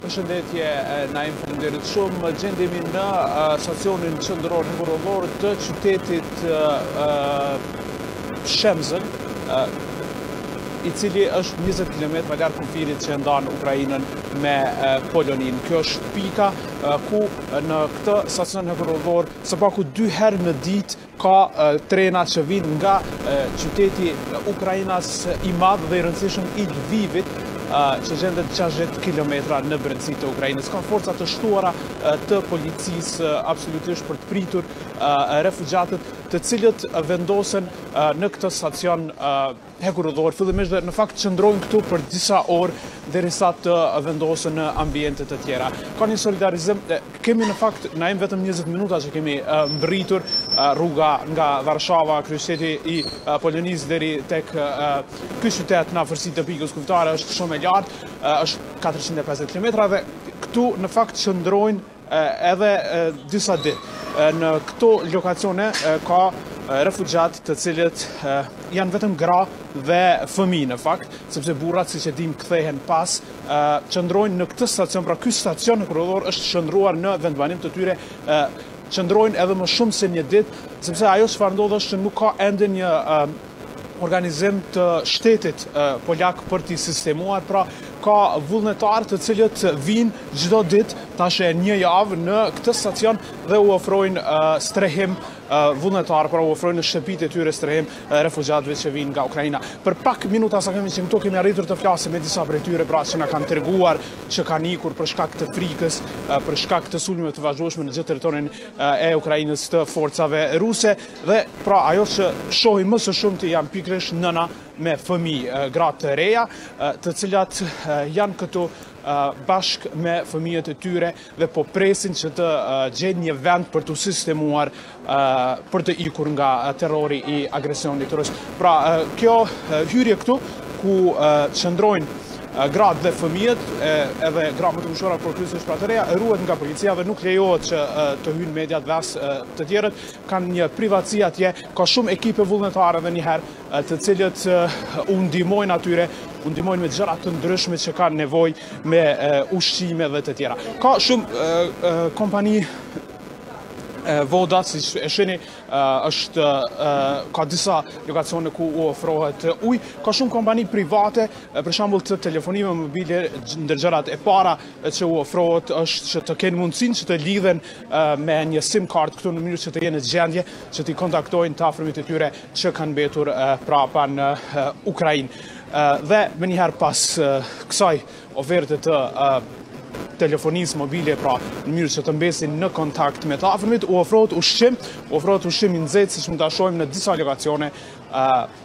Përshëndetje, Naim, faleminderit shumë. Gjendemi në stacionin qëndror hekurudhor të qytetit Shemzën, i cili është 20 km larg kufirit që e ndan Ukrainën me Poloninë. Kjo është pika ku në këtë stacion hekurudhor së paku dy herë në ditë Ka trena që vijnë nga qyteti ukrainas i madh dhe i rëndësishëm i Lvivit, që gjendet 60 kilometra në brendësi të Ukrainës. Ka forca të shtuara të policisë absolutisht për të pritur refugjatët, të cilët vendosen në këtë stacion hekurudhor fillimisht dhe në fakt qëndrojnë këtu për disa orë derisa të vendosen në ambiente të tjera. Ka një solidarizim, kemi në fakt Naim vetëm 20 minuta që kemi mbërritur rruga nga Varshava, kryeqyteti i Polonisë deri tek ky qytet në afërsi të pikës kufitare është shumë e lartë, është 450 km dhe këtu në fakt qëndrojnë edhe disa ditë. Në këto lokacione ka refugjatë të cilët janë vetëm gra dhe fëmijë në fakt, sepse burrat siç e dimë kthehen pas, qëndrojnë në këtë stacion, pra ky stacion hekurudhor është shndërruar në vendbanim të tyre, qëndrojnë edhe më shumë se një ditë, sepse ajo çfarë ndodh është që nuk ka ende një organizim të shtetit polak për t'i sistemuar, pra ka vullnetarë të cilët vijnë çdo ditë tash e një javë në këtë stacion dhe u ofrojnë strehim vullnetar, pra u ofrojnë në shtëpitë e tyre strehim refugjatëve që vijnë nga Ukraina. Për pak minuta sa kemi qenë këtu kemi arritur të flasim me disa prej tyre, pra që na kanë treguar që kanë ikur për shkak të frikës, për shkak të sulmeve të vazhdueshme në gjithë territorin e Ukrainës të forcave ruse. Dhe, pra, ajo që shohim më së shumti janë pikërisht nëna me fëmijë, gra të reja, të cilat janë këtu bashkë me fëmijët e tyre dhe po presin që të gjejnë një vend për t'u sistemuar për të ikur nga terrori i agresionit rus. Pra, kjo hyrje këtu ku qëndrojnë gratë dhe fëmijët, edhe gra më të mëshuara, por kryesisht pra të reja, ruhet nga policia dhe nuk lejohet që të hyjnë mediat dhe as të tjerët, kanë një privatësi atje, ka shumë ekipe vullnetare edhe njëherë, të cilat u ndihmojnë atyre, u ndihmojnë me gjëra të ndryshme që kanë nevojë me ushqime dhe të tjera. Ka shumë kompani voda, siç e shihni, është, ka disa lokacione ku u ofrohet ujë, ka shumë kompani private, për shembull të telefonive mobile, ndër gjërat e para që u ofrohet është që të kenë mundësinë që të lidhen me një sim card këtu në mënyrë që të jenë në gjendje që t'i kontaktojnë të afërmit e tyre që kanë mbetur prapa në Ukrainë. Dhe më njëherë pas kësaj oferte të telefonisë mobile, pra në mënyrë që të mbesin në kontakt me të afërmit, u ofrohet ushqim, u ofrohet ushqim i nxehtë siç mund ta shohim në disa lokacione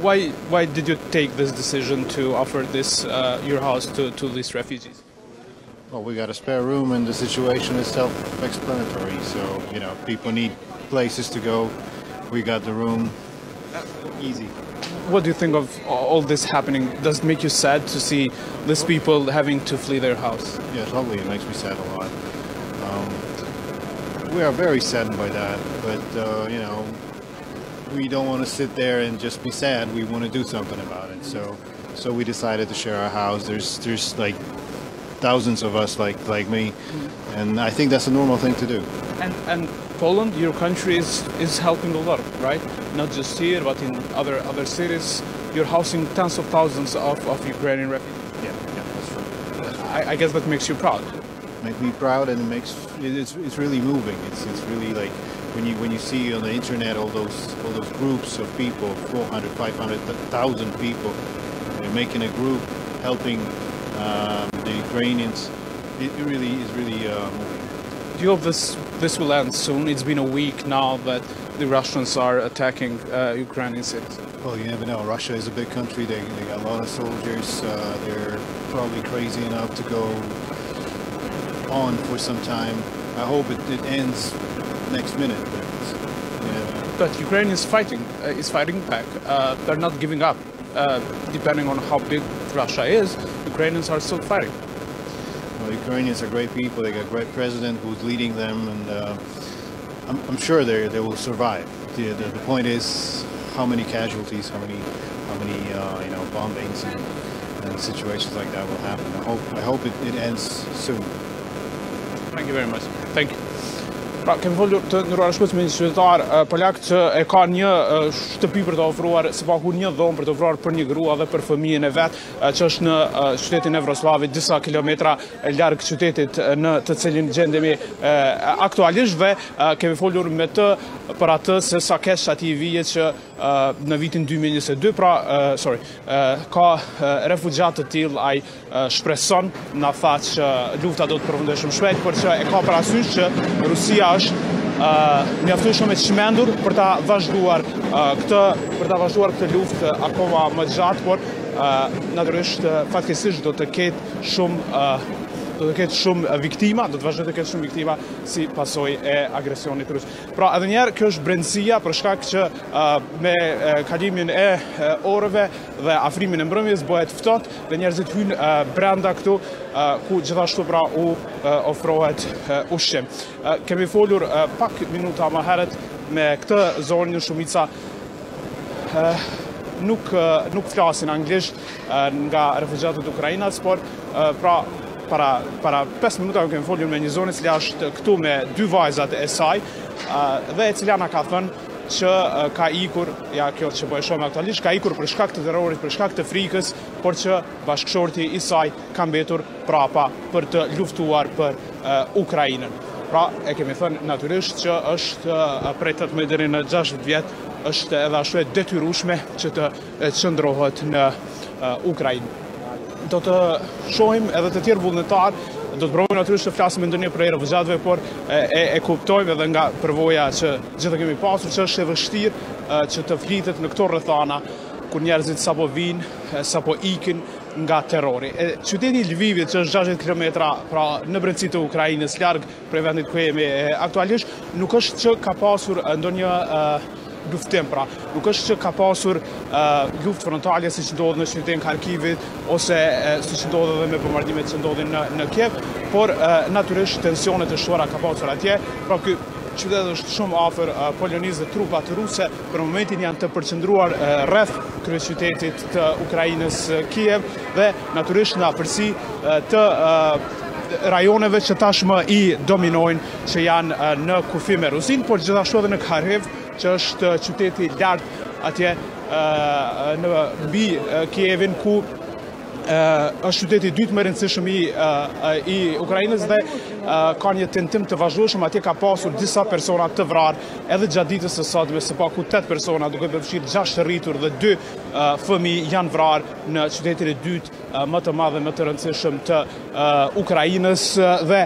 Why why did you take this decision to offer this uh, your house to, to these refugees? Well, we got a spare room, and the situation is self-explanatory. So you know, people need places to go. We got the room. Uh, easy what do you think of all this happening? Does it make you sad to see these people having to flee their house? Yeah, totally. It makes me sad a lot. Um, we are very saddened by that, but uh, you know, we don't want to sit there and just be sad. We want to do something about it. So, so we decided to share our house. There's, there's like thousands of us like like me, and I think that's a normal thing to do. And and Poland, your country is is helping a lot, right? Not just here, but in other other cities. You're housing tens of thousands of, of Ukrainian refugees. Yeah, yeah, that's true. I, I, guess that makes you proud. Makes me proud, and it makes it's it's really moving. It's it's really like when you when you see on the internet all those all those groups of people 400 500 000 people making a group helping um, the Ukrainians. It really is really moving. Um, Do you hope this this will end soon? It's been a week now that the Russians are attacking uh, Ukrainian citizens. Well, you never know. Russia is a big country. They, they got a lot of soldiers. Uh, they're probably crazy enough to go on for some time. I hope it, it ends next minute. But, yeah. but Ukraine is fighting. Uh, is fighting back. Uh, they're not giving up. Uh, depending on how big Russia is, Ukrainians are still fighting. Well, Ukrainians are great people. They got a great president who's leading them, and uh, I'm, I'm, sure they they will survive. Pra, kemi folur të nderuar shikues me një qytetar polak që e ka një shtëpi për të ofruar, së paku një dhomë për të ofruar për një grua dhe për fëmijën e vet. që është në qytetin e Vroclavit, disa kilometra larg qytetit në të cilin gjendemi aktualisht dhe kemi folur me të për atë se sa keq atij i vjen që në vitin 2022, pra, sorry, ka refugjat të tillë ai shpreson na tha që lufta do të përfundojë shumë shpejt, por që e ka parasysh që Rusia është mjaftueshëm e çmendur për ta vazhduar këtë për ta vazhduar këtë luftë akoma më gjatë, por natyrisht fatkeqësisht do të ketë shumë do të ketë shumë viktima, do të vazhdojë të ketë shumë viktima si pasojë e agresionit rus. Pra, edhe një herë kjo është brendësia për shkak që me kalimin e orëve dhe afrimin e mbrëmjes bëhet ftohtë dhe njerëzit hyjnë brenda këtu ku gjithashtu pra u ofrohet ushqim. Kemi folur pak minuta më herët me këtë zonjë shumica nuk nuk flasin anglisht nga refugjatët ukrainas, por pra para para 5 minuta kemi folur me një zonjë që është këtu me dy vajzat e saj dhe e cila na ka thënë që ka ikur, ja kjo që po e shohim aktualisht, ka ikur për shkak të terrorit, për shkak të frikës, por që bashkëshorti i saj ka mbetur prapa për të luftuar për uh, Ukrainën. Pra, e kemi thënë natyrisht që është uh, prej 18 deri në 60 vjet është edhe ashtu e detyrueshme që të qëndrohet në Ukrainë. Do të shohim edhe të tjerë vullnetarë, do të provojmë natyrisht të flasim me ndonjë prej refugjatëve, por e, e, e kuptojmë edhe nga përvoja që gjithë kemi pasur që është e vështirë që të flitet në këto rrethana kur njerëzit sapo vijnë, sapo ikin nga terrori. E, qyteti i Lvivit që është 60 kilometra pra në brendësi të Ukrainës larg Prej vendit ku jemi aktualisht nuk është që ka pasur ndonjë luftim, pra nuk është që ka pasur luftë frontale siç ndodh në qytetin e Kharkivit ose siç ndodh edhe me bombardimet që ndodhin në në Kiev, por natyrisht tensione të shtuara ka pasur atje, pra ky qytet është shumë afër Polonisë dhe trupat ruse për momentin janë të përqendruar rreth kryeqytetit të Ukrainës Kiev dhe natyrisht në afërsi të rajoneve që tashmë i dominojnë që janë në kufi me Rusinë, por gjithashtu edhe në Kharkiv, që është qyteti lart atje në mbi Kievin ku është qyteti i dytë më i rëndësishëm i i Ukrainës dhe ka një tentim të vazhdueshëm atje ka pasur disa persona të vrarë edhe gjatë ditës së sotme së paku 8 persona duke përfshirë 6 të rritur dhe 2 fëmijë janë vrarë në qytetin e dytë më të madh dhe më të rëndësishëm të Ukrainës dhe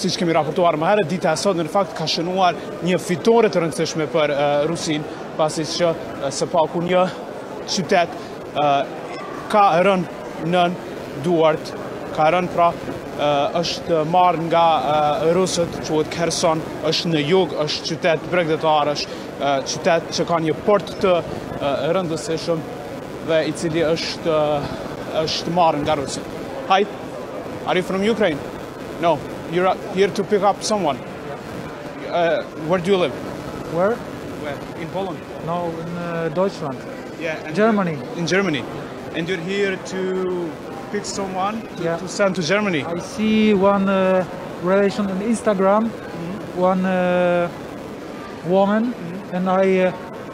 siç kemi raportuar më herët dita e sotme në fakt ka shënuar një fitore të rëndësishme për Rusinë pasi që së paku një qytet ka rënë nën duart ka rënë pra është marrë nga rusët quhet Kherson është në jug është qytet bregdetar është qytet që ka një port të rëndësishëm dhe i cili është Shtmar in Garutsk. Hi, are you from Ukraine? No, you're here to pick up someone. Uh, where do you live? Where? Where? In Poland. No, in uh, Deutschland. Yeah, Germany. In Germany, and you're here to pick someone to, yeah. to send to Germany. I see one uh, relation on Instagram, mm -hmm. one uh, woman, mm -hmm. and I. Uh,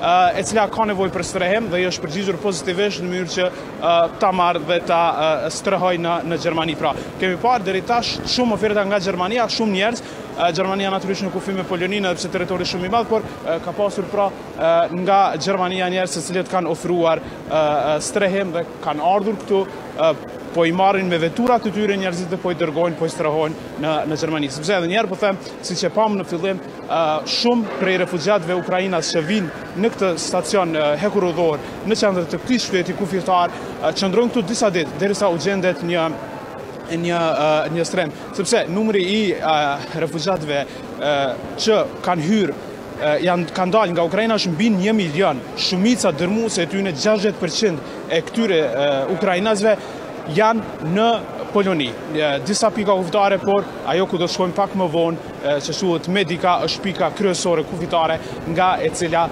e cila ka nevojë për strehim dhe i është përgjigjur pozitivisht në mënyrë që ta marrë dhe ta strehojë në në Gjermani. Pra, kemi parë deri tash shumë oferta nga Gjermania, shumë njerëz. Gjermania natyrisht në kufi me Poloninë edhe pse territori shumë i madh, por ka pasur pra nga Gjermania njerëz të cilët kanë ofruar strehim dhe kanë ardhur këtu po i marrin me veturat e tyre njerëzit dhe po i dërgojnë, po i strehojnë në në Gjermani. Sepse edhe një herë po them, siç e pamë në fillim, Shumë prej refugjatëve ukrainas që vijnë në këtë stacion hekurudhor në qendër të këtij qyteti kufitar qëndrojnë këtu disa ditë derisa u gjendet një një një strehim, sepse numri i refugjatëve që kanë hyrë janë kanë dalë nga Ukraina është mbi 1 milion. Shumica dërmuese e tyre 60% e këtyre ukrainasve janë në Poloni. Disa pika kufitare, por ajo ku do të shkojmë pak më vonë që quhet Medika është pika kryesore kufitare nga e cila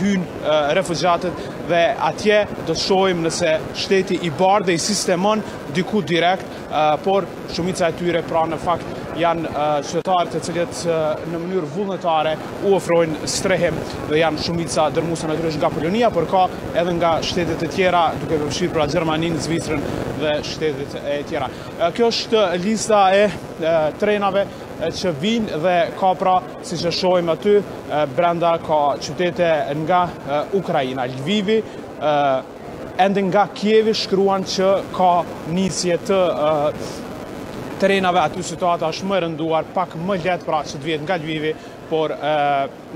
hynë refugjatët dhe atje do të shohim nëse shteti i bart dhe i sistemon diku direkt, por shumica e tyre pra në fakt janë qytetarë të cilët në mënyrë vullnetare u ofrojnë strehim dhe janë shumica dërmuese natyrisht nga Polonia, por ka edhe nga shtetet e tjera, duke përfshirë pra Gjermaninë, Zvicrën dhe shtetet e tjera. Kjo është lista e trenave që vijnë dhe ka pra, siç e shohim aty, brenda ka qytete nga Ukraina. Lvivi, ende nga Kievi shkruan që ka nisje të trenave, aty situata është më e rënduar, pak më lehtë pra që të vihet nga Lvivi, por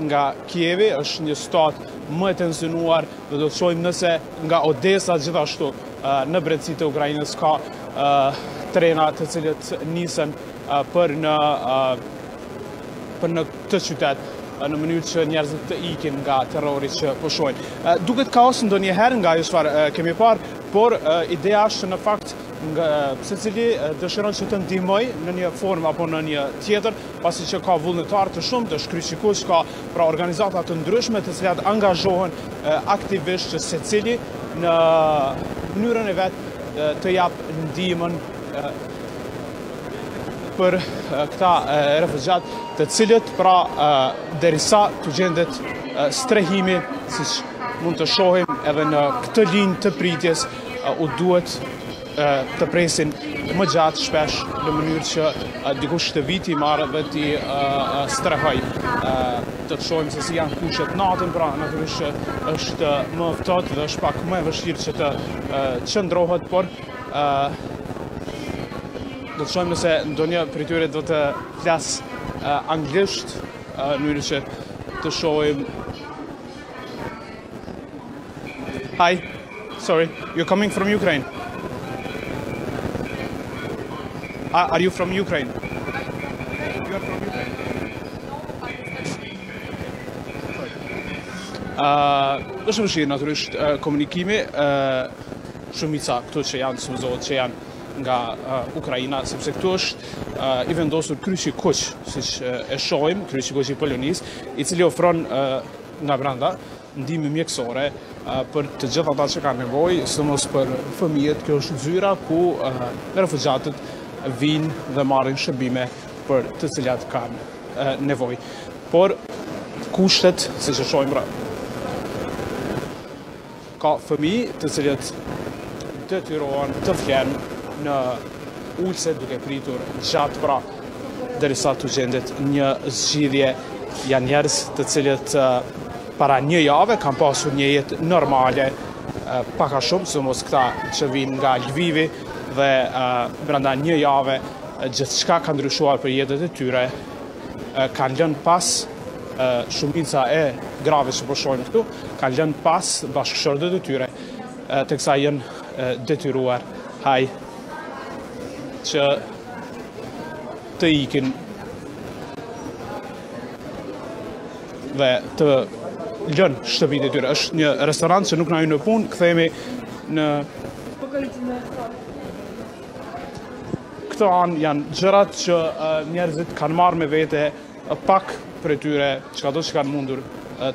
Nga Kievi është një situatë më e tensionuar dhe do të shohim nëse nga Odesa gjithashtu në brendësi të Ukrainës ka trena të cilët nisen për në për në këtë qytet në mënyrë që njerëzit të ikin nga terrori që po shohin. Duket kaos ndonjëherë nga ajo çfarë kemi parë, por ideja është në fakt që secili dëshiron që të ndihmojë në një formë apo në një tjetër, pasi që ka vullnetarë të shumtë, është Kryqi i Kuq, ka pra organizata të ndryshme të cilat angazhohen aktivisht që secili në mënyrën e vet të japë ndihmën për këta refugjatë të cilët pra derisa t'u gjendet strehimi siç mund të shohim edhe në këtë linjë të pritjes u duhet të presin më gjatë shpesh në mënyrë që dikush të vijë t'i marrë dhe t'i strehojë. Do të shohim se si janë kushtet natën, pra natyrisht që është më ftohtë dhe është pak më e vështirë që të qëndrohet, por do të shohim nëse ndonjë prej tyre do të flasë anglisht, në mënyrë që të shohim Hi, sorry, you're coming from Ukraine. Ah, are you from Ukraine? You are from Ukraine. Uh, është shumë e vështirë natyrisht uh, komunikimi uh, shumica këtu që janë supozohet që janë nga uh, Ukraina, sepse këtu është uh, i vendosur Kryqi i Kuq, siç uh, e shohim, Kryqi i Kuq i Polonisë, i cili ofron uh, nga brenda, ndihmë mjekësore për të gjithë ata që kanë nevojë, sidomos për fëmijët. Kjo është zyra ku refugjatët vijnë dhe marrin shërbime për të cilat kanë nevojë. Por kushtet, siç e shohim pra, Ka fëmijë të cilët detyrohen të flenë në ulëse duke pritur gjatë pra derisa t'u gjendet një zgjidhje. Janë njerëz të cilët para një jave kanë pasur një jetë normale, pak a shumë, sidomos këta që vijnë nga Lvivi dhe brenda një jave gjithçka ka ndryshuar për jetët e tyre. kanë lënë pas shumica e grave që po shohim këtu, kanë lënë pas bashkëshortët e tyre, teksa janë detyruar ah që të ikin dhe të lënë shtëpitë e tyre. Është një restorant që nuk na hyn në punë, kthehemi në Këto janë janë gjërat që njerëzit kanë marrë me vete, pak prej tyre çkado që kanë mundur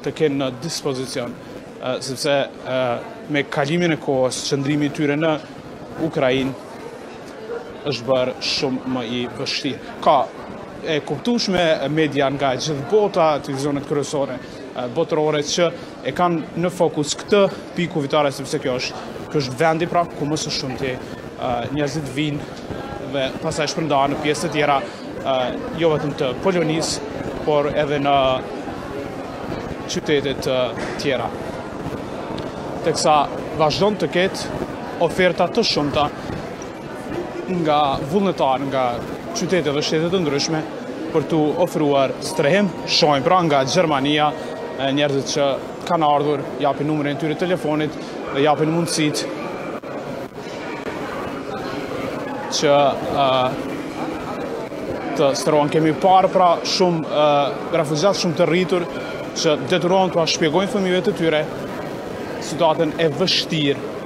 të kenë në dispozicion, sepse me kalimin e kohës qëndrimi i tyre në Ukrainë është bërë shumë më i vështirë. Ka, e kuptueshme, media nga gjithë bota, televizionet kryesore, botërore që e kanë në fokus këtë pikë kufitare, sepse kjo është, kjo është vendi pra ku më së shumti njerëzit vijnë dhe pastaj shpërndahen në pjesë të tjera, jo vetëm të Polonisë, por edhe në qytete të tjera. Teksa vazhdon të ketë oferta të shumta nga vullnetarë nga qytete dhe shtete të ndryshme për t'u ofruar strehim. Shohim pra nga Gjermania njerëzit që kanë ardhur, japin numrin e tyre të telefonit, japin mundësitë që të strehohen. Kemi parë pra shumë refugjatë, shumë të rritur që detyrohen t'u shpjegojnë fëmijëve të tyre situatën e vështirë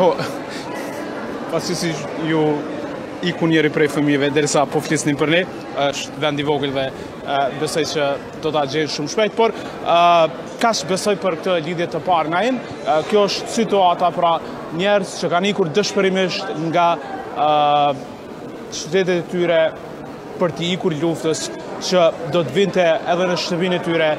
Oh, pasi siç u iku njëri prej fëmijëve derisa po flisnim për ne, është vend i vogël dhe besoj që do ta gjejnë shumë shpejt, por kaq besoj për këtë lidhje të parë Naim, kjo është situata pra njerëz që kanë ikur dëshpërimisht nga qytetet e tyre për t'i ikur luftës që do të vinte edhe në shtëpinë e tyre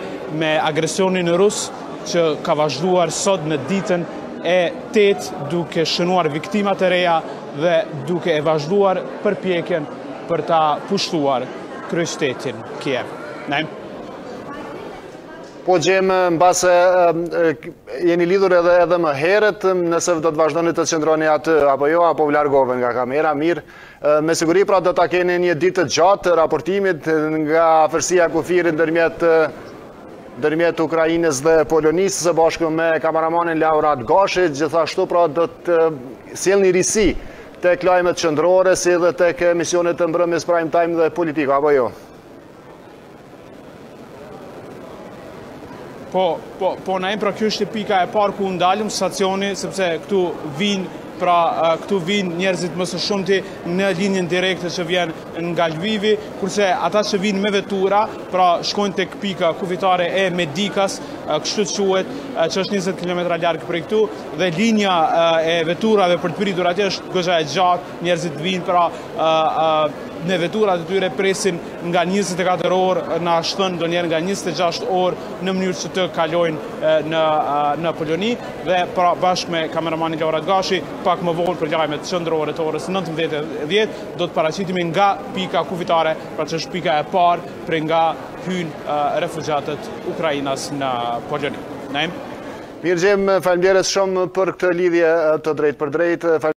me agresionin rus që ka vazhduar sot në ditën e 8 duke shënuar viktima të reja dhe duke e vazhduar përpjekjen për ta pushtuar kryeqytetin Kiev. Naim Po gjejmë mbase jeni lidhur edhe edhe më herët, nëse do të vazhdoni të qëndroni aty apo jo, apo u largove nga kamera, mirë. Me siguri pra do ta keni një ditë të gjatë raportimi nga afërsia e kufirit ndërmjet ndërmjet Ukrainës dhe Polonisë së bashku me kameramanin Laurat Gashi, gjithashtu pra do të sjellni risi tek lajmet qendrore si edhe tek emisionet e mbrëmjes prime time dhe Politiko apo jo. Po, po, po, Naim, pra kjo është pika e parë ku u ndalëm, stacioni, sepse këtu vijnë, pra këtu vijnë njerëzit më së shumti në linjën direkte që vjen nga Lvivi, kurse ata që vijnë me vetura, pra shkojnë tek pika kufitare e Medikas, kështu quhet, që është 20 km larg prej këtu, dhe linja e veturave për të pritur atje është goxha e gjatë, Njerëzit vijnë pra me veturat e tyre presin nga 24 orë na është thënë, donjëherë nga 26 orë në mënyrë që të kalojnë në, në Poloni dhe pra bashkë me kameramani Laurat Gashi, pak më vonë për lajmet qendrore të orës 19.10, do të paraqitemi nga pika kufitare, pra që është pika e parë prej nga hyjnë refugjatët ukrainas në Poloni. Naim? Mirë Gëzim, faleminderit shumë për këtë lidhje të drejtpërdrejtë.